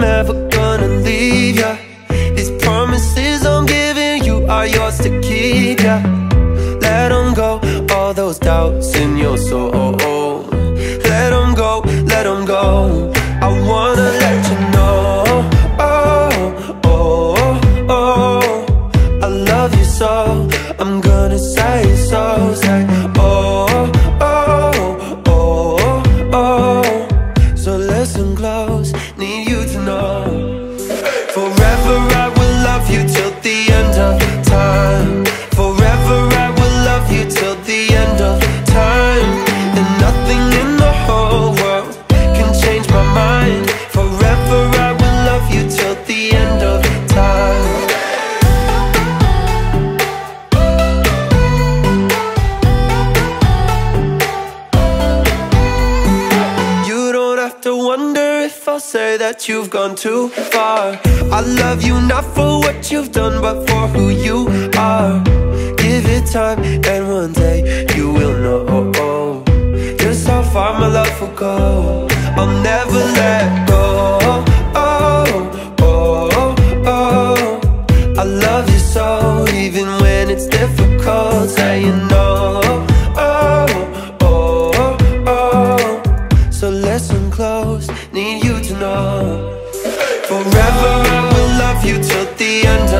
leave ya. These promises I'm giving you are yours to keep, yeah Let them go, all those doubts in your soul. Let them go, let them go. I wanna let you know. Oh, oh, oh, oh. I love you so. I'm gonna say end say that you've gone too far. I love you not for what you've done but for who you are. Give it time and one day you will know Just how far my love will go. I'll never let go. Oh, oh, oh. I love you so even when it's difficult. Saying no oh, the end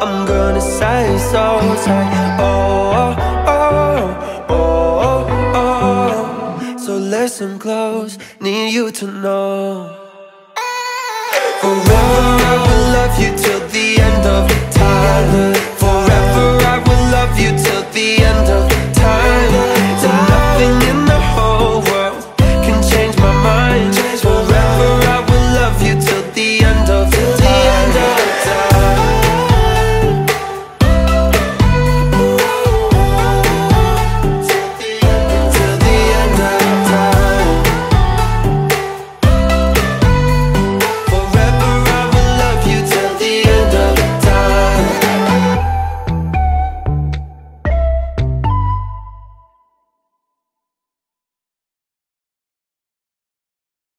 I'm gonna say so tight Oh, oh, oh, oh, oh So listen close, need you to know. For oh, I will love you till the end of time.